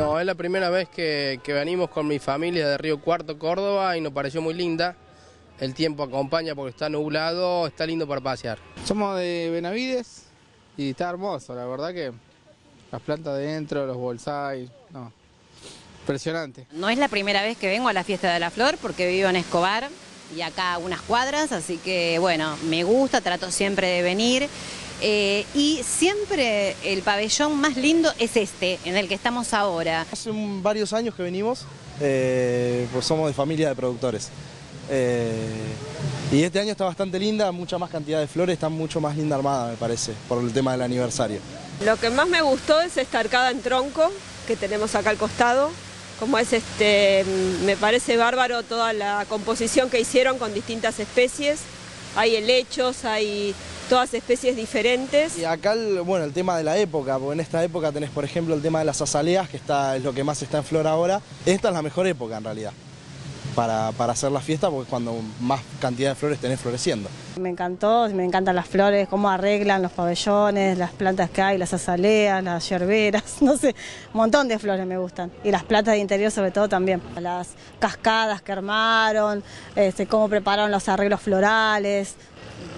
No, es la primera vez que, que venimos con mi familia de Río Cuarto, Córdoba, y nos pareció muy linda. El tiempo acompaña porque está nublado, está lindo para pasear. Somos de Benavides y está hermoso, la verdad que las plantas dentro, los bonsai, no, impresionante. No es la primera vez que vengo a la fiesta de la flor porque vivo en Escobar y acá a unas cuadras, así que bueno, me gusta, trato siempre de venir. Eh, y siempre el pabellón más lindo es este, en el que estamos ahora. Hace un- varios años que venimos, eh, pues somos de familia de productores. Eh, y este año está bastante linda, mucha más cantidad de flores, está mucho más linda armada me parece, por el tema del aniversario. Lo que más me gustó es esta arcada en tronco que tenemos acá al costado. Como es este, me parece bárbaro toda la composición que hicieron con distintas especies. Hay helechos, hay todas especies diferentes. Y acá, el, bueno, el tema de la época, porque en esta época tenés, por ejemplo, el tema de las azaleas, que está, es lo que más está en flor ahora. Esta es la mejor época en realidad para, para hacer la fiesta, porque es cuando más cantidad de flores tenés floreciendo. Me encantó, me encantan las flores, cómo arreglan los pabellones, las plantas que hay, las azaleas, las yerberas, no sé, un montón de flores me gustan. Y las plantas de interior sobre todo también. Las cascadas que armaron, este, cómo prepararon los arreglos florales,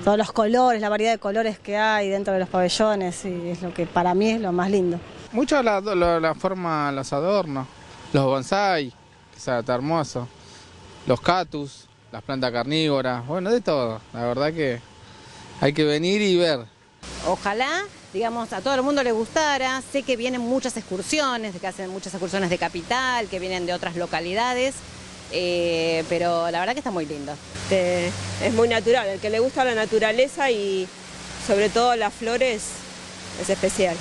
todos los colores, la variedad de colores que hay dentro de los pabellones, y es lo que para mí es lo más lindo. Mucho la, la, la forma, los adornos, los bonsai, que está, está hermoso, los cactus, las plantas carnívoras, bueno, de todo. La verdad que hay que venir y ver. Ojalá, digamos, a todo el mundo le gustara. Sé que vienen muchas excursiones, que hacen muchas excursiones de capital, que vienen de otras localidades, eh, pero la verdad que está muy lindo. Este, es muy natural, el que le gusta la naturaleza y sobre todo las flores es especial.